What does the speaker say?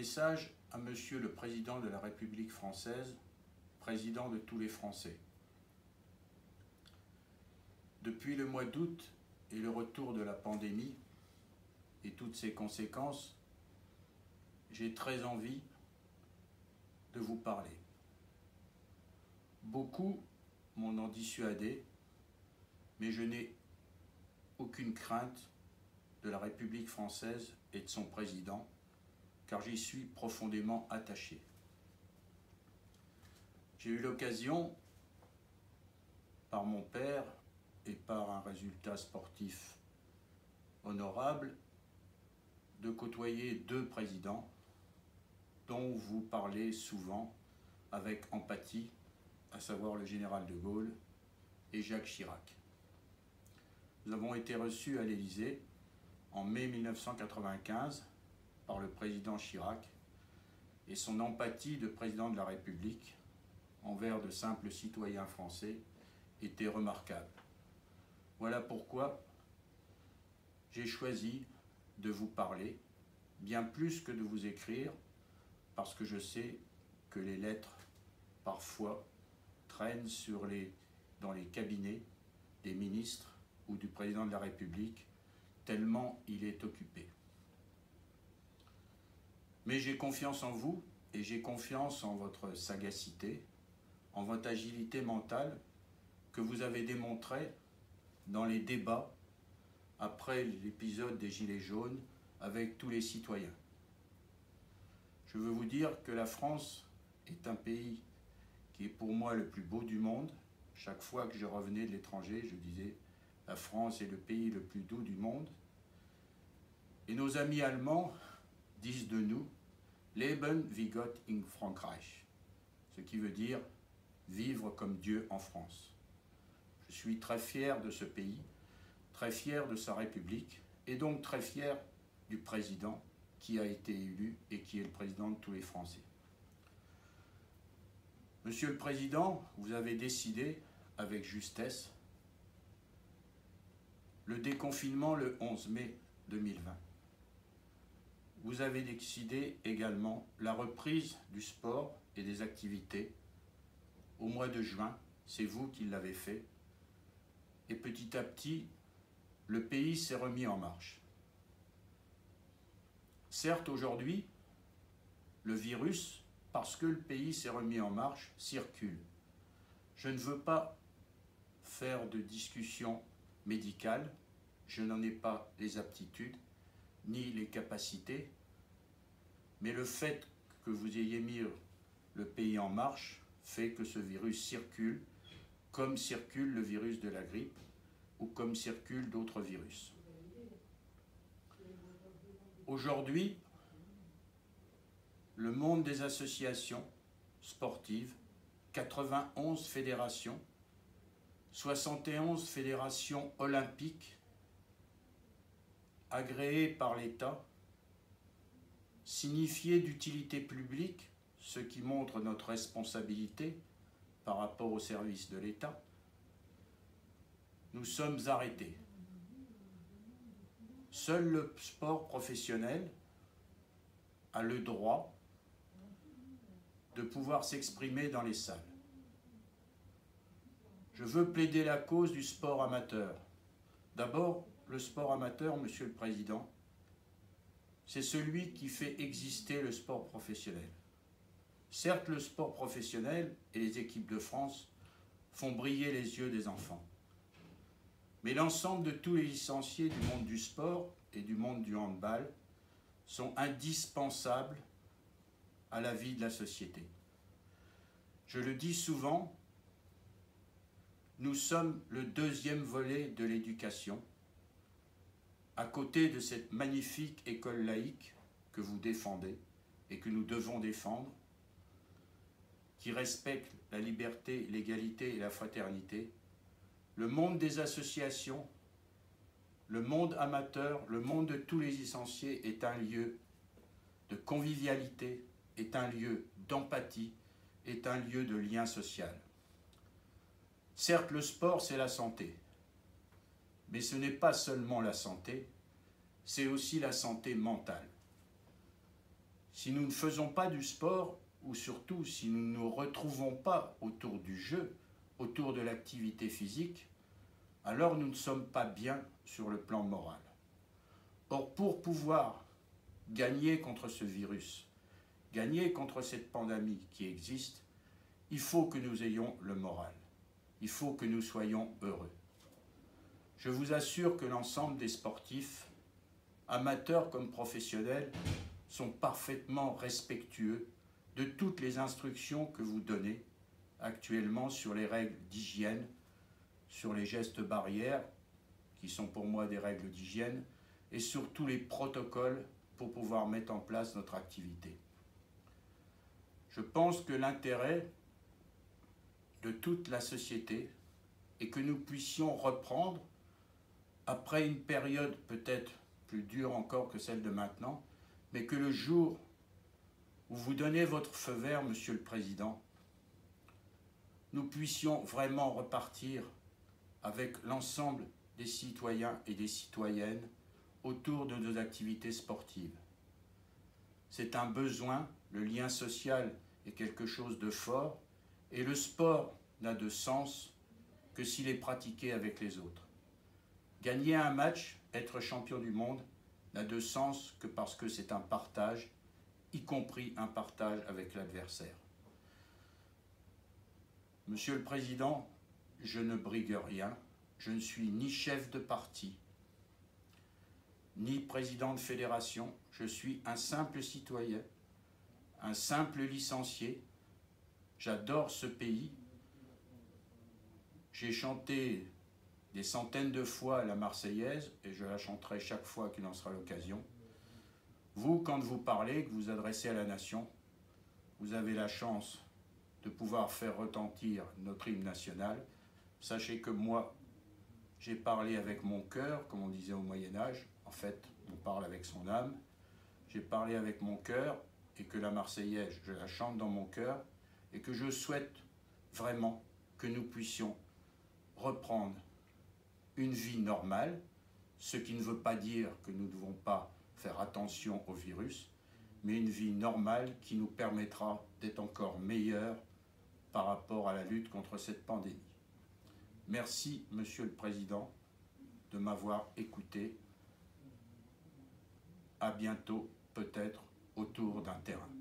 Message à Monsieur le Président de la République française, Président de tous les Français. Depuis le mois d'août et le retour de la pandémie et toutes ses conséquences, j'ai très envie de vous parler. Beaucoup m'en ont dissuadé, mais je n'ai aucune crainte de la République française et de son président, car j'y suis profondément attaché. J'ai eu l'occasion, par mon père et par un résultat sportif honorable, de côtoyer deux présidents dont vous parlez souvent avec empathie, à savoir le général de Gaulle et Jacques Chirac. Nous avons été reçus à l'Élysée en mai 1995 par le président Chirac et son empathie de président de la République envers de simples citoyens français était remarquable. Voilà pourquoi j'ai choisi de vous parler, bien plus que de vous écrire, parce que je sais que les lettres, parfois, traînent dans les cabinets des ministres ou du président de la République, tellement il est occupé. Mais j'ai confiance en vous et j'ai confiance en votre sagacité, en votre agilité mentale que vous avez démontré dans les débats après l'épisode des Gilets jaunes avec tous les citoyens. Je veux vous dire que la France est un pays qui est pour moi le plus beau du monde. Chaque fois que je revenais de l'étranger, je disais la France est le pays le plus doux du monde. Et nos amis allemands disent de nous Leben wie Gott in Frankreich, ce qui veut dire vivre comme Dieu en France. Je suis très fier de ce pays, très fier de sa République, et donc très fier du président qui a été élu et qui est le président de tous les Français. Monsieur le Président, vous avez décidé, avec justesse, le déconfinement le 11 mai 2020. Vous avez décidé également la reprise du sport et des activités au mois de juin. C'est vous qui l'avez fait. Et petit à petit, le pays s'est remis en marche. Certes, aujourd'hui, le virus, parce que le pays s'est remis en marche, circule. Je ne veux pas faire de discussion médicale, je n'en ai pas les aptitudes ni les capacités, mais le fait que vous ayez mis le pays en marche fait que ce virus circule comme circule le virus de la grippe ou comme circulent d'autres virus. Aujourd'hui, le monde des associations sportives, 91 fédérations, 71 fédérations olympiques agréées par l'État, signifiées d'utilité publique, ce qui montre notre responsabilité par rapport au service de l'État, nous sommes arrêtés. Seul le sport professionnel a le droit de pouvoir s'exprimer dans les salles. Je veux plaider la cause du sport amateur. D'abord, le sport amateur, Monsieur le Président, c'est celui qui fait exister le sport professionnel. Certes, le sport professionnel et les équipes de France font briller les yeux des enfants. Mais l'ensemble de tous les licenciés du monde du sport et du monde du handball sont indispensables à la vie de la société. Je le dis souvent, nous sommes le deuxième volet de l'éducation, à côté de cette magnifique école laïque que vous défendez et que nous devons défendre, qui respecte la liberté, l'égalité et la fraternité, le monde des associations, le monde amateur, le monde de tous les licenciés est un lieu de convivialité, est un lieu d'empathie, est un lieu de lien social. Certes, le sport, c'est la santé, mais ce n'est pas seulement la santé, c'est aussi la santé mentale. Si nous ne faisons pas du sport, ou surtout si nous ne nous retrouvons pas autour du jeu, autour de l'activité physique, alors nous ne sommes pas bien sur le plan moral. Or, pour pouvoir gagner contre ce virus, gagner contre cette pandémie qui existe, il faut que nous ayons le moral. Il faut que nous soyons heureux. Je vous assure que l'ensemble des sportifs, amateurs comme professionnels, sont parfaitement respectueux de toutes les instructions que vous donnez actuellement sur les règles d'hygiène, sur les gestes barrières, qui sont pour moi des règles d'hygiène, et sur tous les protocoles pour pouvoir mettre en place notre activité. Je pense que l'intérêt de toute la société est que nous puissions reprendre, après une période peut-être plus dure encore que celle de maintenant, mais que le jour où vous donnez votre feu vert, Monsieur le Président, nous puissions vraiment repartir avec l'ensemble des citoyens et des citoyennes autour de nos activités sportives. C'est un besoin, le lien social est quelque chose de fort, et le sport n'a de sens que s'il est pratiqué avec les autres. Gagner un match, être champion du monde, n'a de sens que parce que c'est un partage, y compris un partage avec l'adversaire. Monsieur le Président, je ne brigue rien, je ne suis ni chef de parti, ni président de fédération, je suis un simple citoyen, un simple licencié. J'adore ce pays. J'ai chanté des centaines de fois la Marseillaise et je la chanterai chaque fois qu'il en sera l'occasion. Vous, quand vous parlez, que vous adressez à la nation, vous avez la chance de pouvoir faire retentir notre hymne national. Sachez que moi, j'ai parlé avec mon cœur, comme on disait au Moyen Âge. En fait, on parle avec son âme. J'ai parlé avec mon cœur et que la Marseillaise, je la chante dans mon cœur et que je souhaite vraiment que nous puissions reprendre une vie normale, ce qui ne veut pas dire que nous ne devons pas faire attention au virus, mais une vie normale qui nous permettra d'être encore meilleurs par rapport à la lutte contre cette pandémie. Merci, Monsieur le Président, de m'avoir écouté. À bientôt, peut-être, autour d'un terrain.